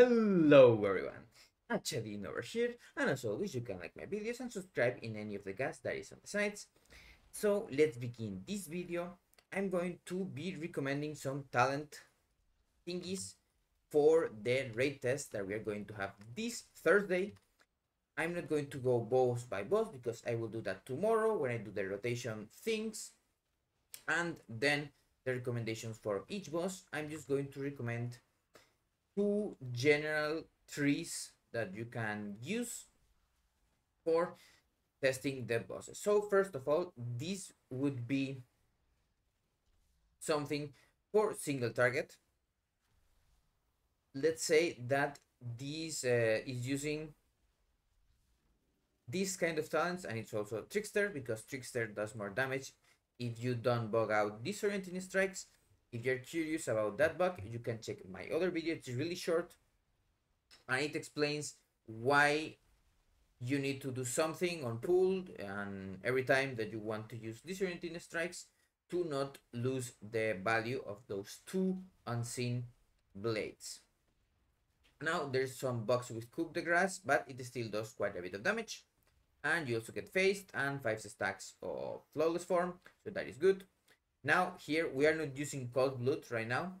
Hello everyone, Hachadino over here, and as always you can like my videos and subscribe in any of the gas that is on the sides. So let's begin this video. I'm going to be recommending some talent thingies for the raid test that we are going to have this Thursday. I'm not going to go boss by boss because I will do that tomorrow when I do the rotation things. And then the recommendations for each boss, I'm just going to recommend two general trees that you can use for testing the bosses. So first of all, this would be something for single target. Let's say that this uh, is using this kind of talents and it's also trickster because trickster does more damage if you don't bug out disorienting strikes if you're curious about that bug you can check my other video. It's really short and it explains why you need to do something on pool and every time that you want to use disorienting strikes to not lose the value of those two unseen blades. Now there's some bugs with Coup de Grace but it still does quite a bit of damage. And you also get Fazed and five stacks of flawless form so that is good now here we are not using cold blood right now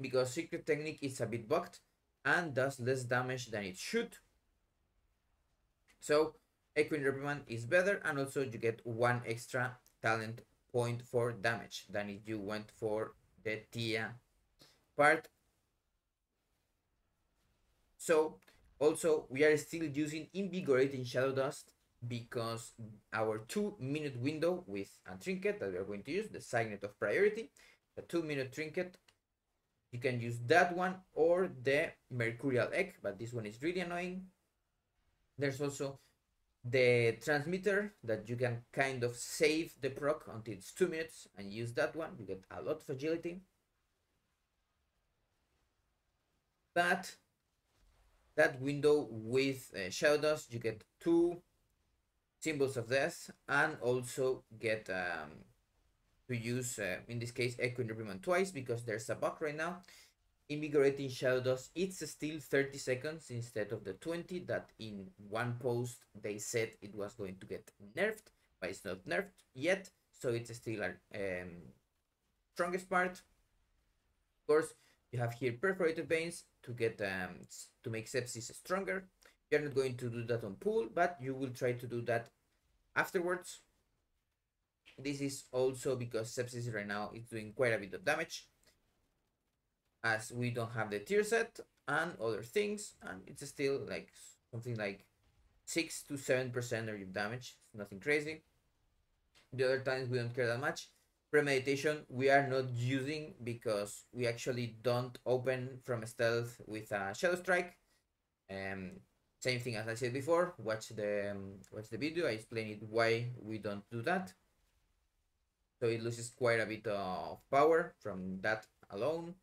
because secret technique is a bit bugged and does less damage than it should. So Echoing Reprimand is better and also you get one extra talent point for damage than if you went for the tia part. So also, we are still using Invigorating Shadow Dust because our two minute window with a trinket that we are going to use, the Signet of Priority, the two minute trinket, you can use that one or the Mercurial Egg, but this one is really annoying. There's also the transmitter that you can kind of save the proc until it's two minutes and use that one. You get a lot of agility. But that window with uh, shadow dust you get two symbols of death and also get um, to use uh, in this case reprimand twice because there's a bug right now invigorating shadow dust it's still 30 seconds instead of the 20 that in one post they said it was going to get nerfed but it's not nerfed yet so it's still a um, strongest part of course you have here perforated veins to get um, to make sepsis stronger. You're not going to do that on pool, but you will try to do that afterwards. This is also because sepsis right now is doing quite a bit of damage as we don't have the tier set and other things and it's still like something like 6 to 7% of your damage. It's nothing crazy. The other times we don't care that much premeditation we are not using because we actually don't open from stealth with a shadow strike um same thing as i said before watch the um, watch the video i explain it why we don't do that so it loses quite a bit of power from that alone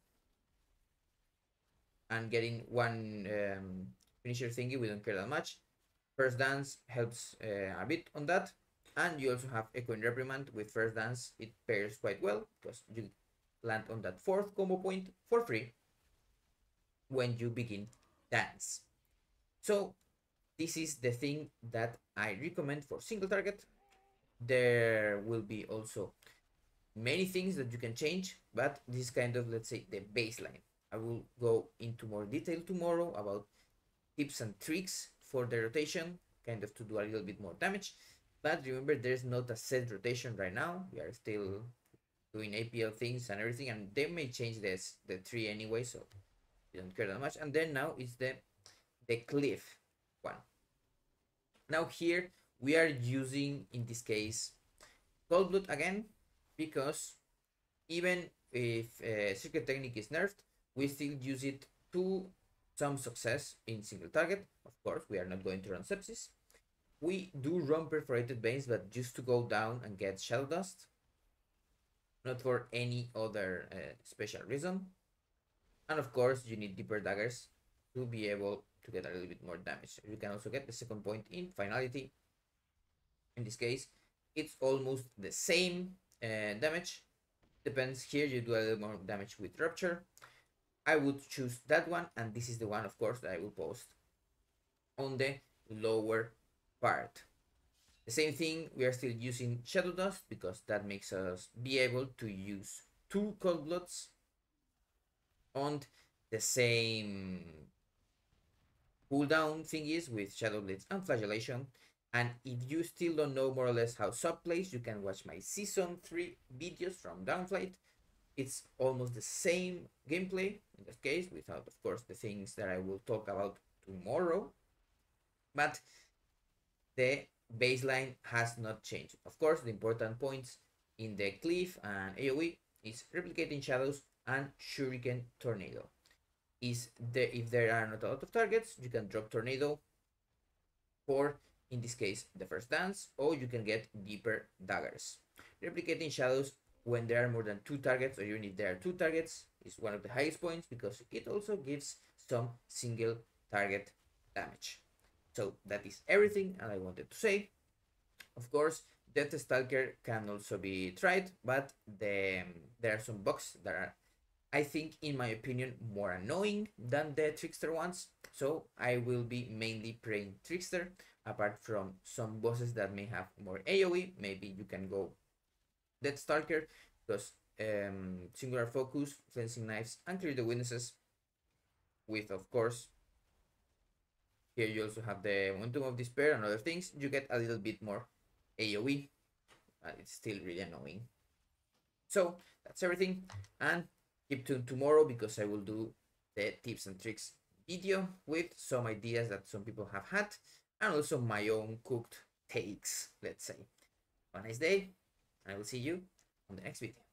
and getting one um, finisher thingy we don't care that much first dance helps uh, a bit on that and you also have Echoing Reprimand with First Dance. It pairs quite well because you land on that fourth combo point for free when you begin dance. So this is the thing that I recommend for single target. There will be also many things that you can change, but this is kind of, let's say, the baseline. I will go into more detail tomorrow about tips and tricks for the rotation, kind of to do a little bit more damage. But remember, there's not a set rotation right now. We are still doing APL things and everything, and they may change this the tree anyway, so you don't care that much. And then now is the the cleave one. Now here we are using in this case cold blood again because even if uh, secret technique is nerfed, we still use it to some success in single target. Of course, we are not going to run sepsis we do run perforated veins, but just to go down and get shell dust, not for any other uh, special reason. And of course, you need deeper daggers to be able to get a little bit more damage. You can also get the second point in finality. In this case, it's almost the same uh, damage. Depends here, you do a little more damage with rupture. I would choose that one and this is the one of course that I will post on the lower part. The same thing, we are still using Shadow Dust because that makes us be able to use two Cold Bloods on the same cooldown thingies with Shadow Blades and Flagellation. And if you still don't know more or less how sub plays, you can watch my season 3 videos from Dragonflight. It's almost the same gameplay in this case, without of course the things that I will talk about tomorrow. But the baseline has not changed. Of course, the important points in the cleave and AoE is replicating shadows and shuriken tornado. Is the if there are not a lot of targets, you can drop tornado for in this case the first dance, or you can get deeper daggers. Replicating shadows when there are more than two targets, or even if there are two targets, is one of the highest points because it also gives some single target damage. So that is everything and I wanted to say. Of course, Death Stalker can also be tried, but the, there are some bugs that are, I think, in my opinion, more annoying than the Trickster ones. So I will be mainly playing Trickster, apart from some bosses that may have more AoE. Maybe you can go Death Stalker, because um, Singular Focus, Cleansing Knives, and Clear the Witnesses, with, of course, here you also have the momentum of despair and other things. You get a little bit more AoE, but it's still really annoying. So that's everything. And keep tuned tomorrow because I will do the tips and tricks video with some ideas that some people have had and also my own cooked takes, let's say. Have a nice day. I will see you on the next video.